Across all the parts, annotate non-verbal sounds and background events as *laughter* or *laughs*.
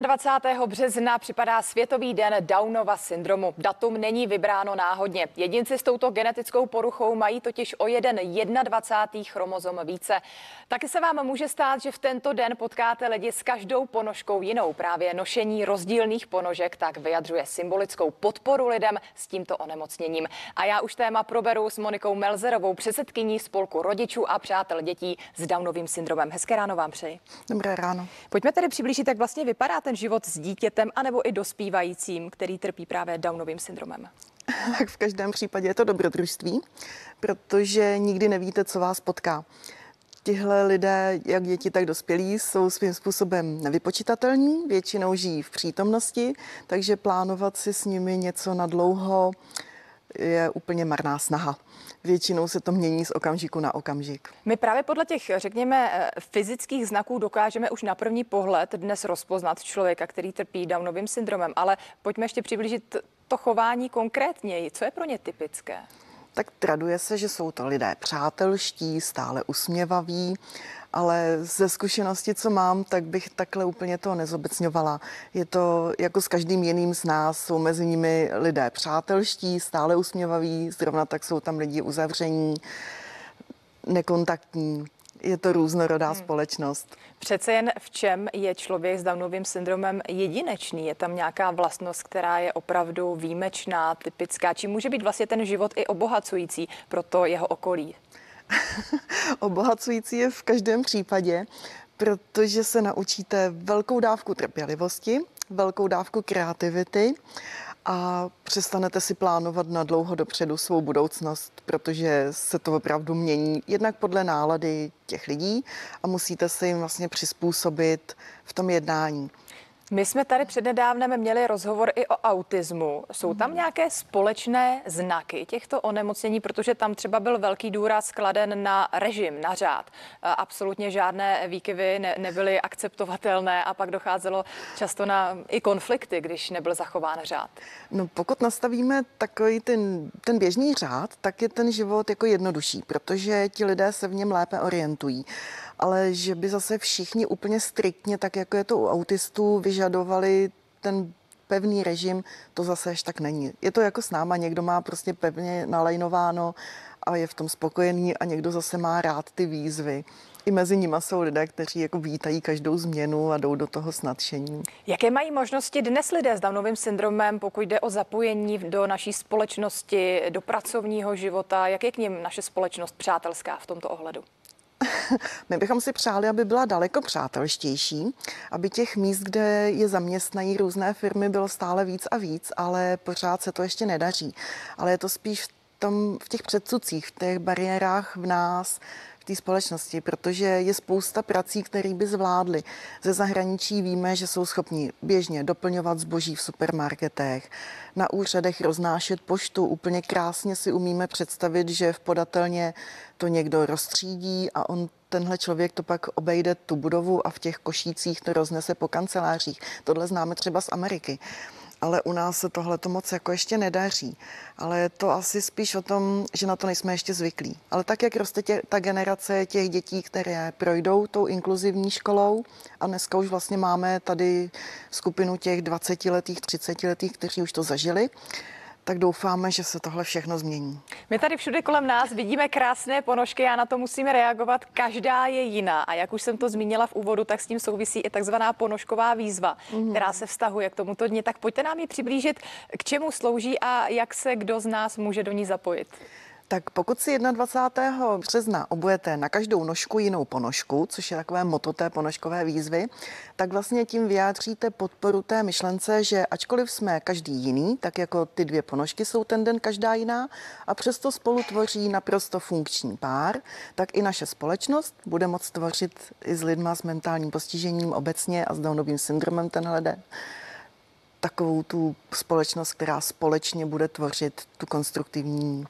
20. března připadá Světový den Downova syndromu. Datum není vybráno náhodně. Jedinci s touto genetickou poruchou mají totiž o jeden 21. chromozom více. Taky se vám může stát, že v tento den potkáte lidi s každou ponožkou jinou. Právě nošení rozdílných ponožek tak vyjadřuje symbolickou podporu lidem s tímto onemocněním. A já už téma proberu s Monikou Melzerovou, předsedkyní spolku rodičů a přátel dětí s Downovým syndromem. Hezké ráno vám přeji. Dobré ráno. Pojďme tedy přiblížit, jak vlastně vypadá ten život s dítětem anebo i dospívajícím, který trpí právě Downovým syndromem? *laughs* Tak v každém případě je to dobrodružství, protože nikdy nevíte, co vás potká. Tihle lidé, jak děti, tak dospělí, jsou svým způsobem nevypočitatelní, většinou žijí v přítomnosti, takže plánovat si s nimi něco na dlouho je úplně marná snaha. Většinou se to mění z okamžiku na okamžik. My právě podle těch, řekněme, eh, fyzických znaků dokážeme už na první pohled dnes rozpoznat člověka, který trpí Downovým syndromem, ale pojďme ještě přiblížit to chování konkrétněji. Co je pro ně typické? Tak traduje se, že jsou to lidé přátelští, stále usměvaví, ale ze zkušenosti, co mám, tak bych takhle úplně to nezobecňovala. Je to jako s každým jiným z nás, jsou mezi nimi lidé přátelští, stále usměvaví, zrovna tak jsou tam lidi uzavření, nekontaktní. Je to různorodá hmm. společnost. Přece jen v čem je člověk s Downovým syndromem jedinečný? Je tam nějaká vlastnost, která je opravdu výjimečná, typická? Či může být vlastně ten život i obohacující pro to jeho okolí? *laughs* Obohacující je v každém případě, protože se naučíte velkou dávku trpělivosti, velkou dávku kreativity a přestanete si plánovat na dlouho dopředu svou budoucnost, protože se to opravdu mění jednak podle nálady těch lidí a musíte se jim vlastně přizpůsobit v tom jednání. My jsme tady přednedávnem měli rozhovor i o autismu. Jsou tam nějaké společné znaky těchto onemocnění, protože tam třeba byl velký důraz kladen na režim, na řád. Absolutně žádné výkyvy ne, nebyly akceptovatelné a pak docházelo často na i konflikty, když nebyl zachován řád. No pokud nastavíme takový ten, ten běžný řád, tak je ten život jako jednodušší, protože ti lidé se v něm lépe orientují ale že by zase všichni úplně striktně, tak jako je to u autistů, vyžadovali ten pevný režim, to zase až tak není. Je to jako s náma, někdo má prostě pevně nalajnováno a je v tom spokojený a někdo zase má rád ty výzvy. I mezi nimi jsou lidé, kteří jako vítají každou změnu a jdou do toho s nadšením. Jaké mají možnosti dnes lidé s Downovým syndromem, pokud jde o zapojení do naší společnosti, do pracovního života? Jak je k ním naše společnost přátelská v tomto ohledu? My bychom si přáli, aby byla daleko přátelštější, aby těch míst, kde je zaměstnají různé firmy, bylo stále víc a víc, ale pořád se to ještě nedaří. Ale je to spíš v, tom, v těch předsudcích, v těch bariérách v nás, té společnosti, protože je spousta prací, které by zvládly. Ze zahraničí víme, že jsou schopni běžně doplňovat zboží v supermarketech, na úřadech roznášet poštu. Úplně krásně si umíme představit, že v podatelně to někdo rozstřídí a on tenhle člověk to pak obejde tu budovu a v těch košících to roznese po kancelářích. Tohle známe třeba z Ameriky ale u nás se tohle to moc jako ještě nedaří. Ale je to asi spíš o tom, že na to nejsme ještě zvyklí. Ale tak, jak roste tě, ta generace těch dětí, které projdou tou inkluzivní školou a dneska už vlastně máme tady skupinu těch 20-letých, 30-letých, kteří už to zažili, tak doufáme, že se tohle všechno změní. My tady všude kolem nás vidíme krásné ponožky a na to musíme reagovat. Každá je jiná. A jak už jsem to zmínila v úvodu, tak s tím souvisí i takzvaná ponožková výzva, mm. která se vztahuje k tomuto dni. Tak pojďte nám ji přiblížit, k čemu slouží a jak se kdo z nás může do ní zapojit. Tak pokud si 21. března obujete na každou nožku jinou ponožku, což je takové moto té ponožkové výzvy, tak vlastně tím vyjádříte podporu té myšlence, že ačkoliv jsme každý jiný, tak jako ty dvě ponožky jsou ten den každá jiná a přesto spolu tvoří naprosto funkční pár, tak i naše společnost bude moct tvořit i s lidma s mentálním postižením obecně a s Downovým syndromem tenhle den takovou tu společnost, která společně bude tvořit tu konstruktivní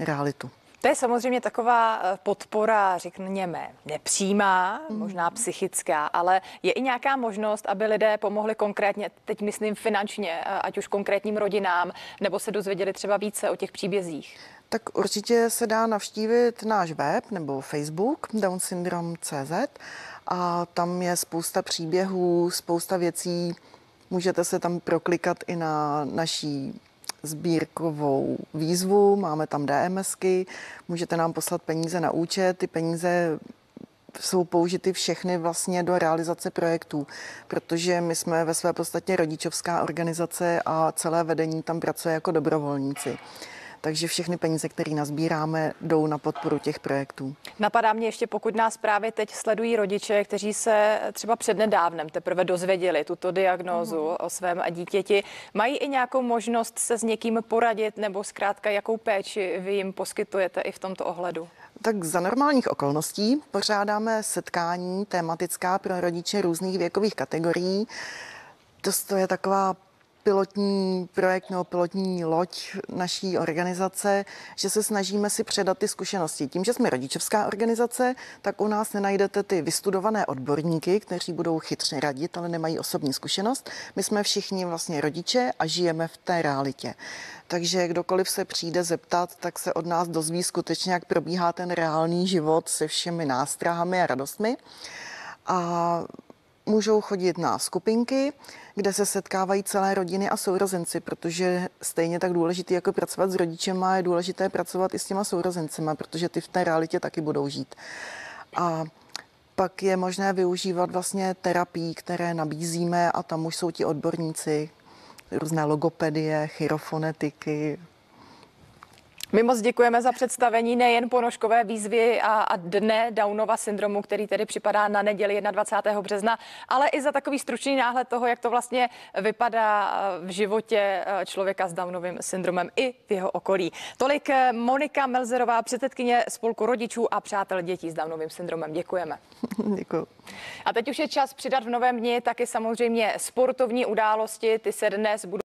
realitu. To je samozřejmě taková eh, podpora, řekněme, nepřímá, mm. možná psychická, ale je i nějaká možnost, aby lidé pomohli konkrétně, teď myslím finančně, eh, ať už konkrétním rodinám, nebo se dozvěděli třeba více o těch příbězích? Tak určitě se dá navštívit náš web nebo Facebook downsyndrom.cz a tam je spousta příběhů, spousta věcí, Můžete se tam proklikat i na naší sbírkovou výzvu, máme tam DMSky, můžete nám poslat peníze na účet, ty peníze jsou použity všechny vlastně do realizace projektů, protože my jsme ve své podstatě rodičovská organizace a celé vedení tam pracuje jako dobrovolníci. Takže všechny peníze, které nazbíráme, jdou na podporu těch projektů. Napadá mě ještě, pokud nás právě teď sledují rodiče, kteří se třeba přednedávnem teprve dozvěděli tuto diagnózu mm. o svém dítěti, mají i nějakou možnost se s někým poradit nebo zkrátka jakou péči vy jim poskytujete i v tomto ohledu? Tak za normálních okolností pořádáme setkání tematická pro rodiče různých věkových kategorií. To je taková pilotní projekt nebo pilotní loď naší organizace, že se snažíme si předat ty zkušenosti. Tím, že jsme rodičovská organizace, tak u nás nenajdete ty vystudované odborníky, kteří budou chytře radit, ale nemají osobní zkušenost. My jsme všichni vlastně rodiče a žijeme v té realitě. Takže kdokoliv se přijde zeptat, tak se od nás dozví skutečně, jak probíhá ten reálný život se všemi nástrahami a radostmi. A můžou chodit na skupinky, kde se setkávají celé rodiny a sourozenci, protože stejně tak důležité jako pracovat s rodičema je důležité pracovat i s těma sourozencema, protože ty v té realitě taky budou žít. A pak je možné využívat vlastně terapii, které nabízíme a tam už jsou ti odborníci, různé logopedie, chirofonetiky, my moc děkujeme za představení nejen ponožkové výzvy a, a dne Downova syndromu, který tedy připadá na neděli 21. března, ale i za takový stručný náhled toho, jak to vlastně vypadá v životě eh, člověka s Downovým syndromem i v jeho okolí. Tolik eh, Monika Melzerová, předsedkyně spolku rodičů a přátel dětí s Downovým syndromem. Děkujeme. *laughs* Děkuji. A teď už je čas přidat v novém dni taky samozřejmě sportovní události. Ty se dnes budou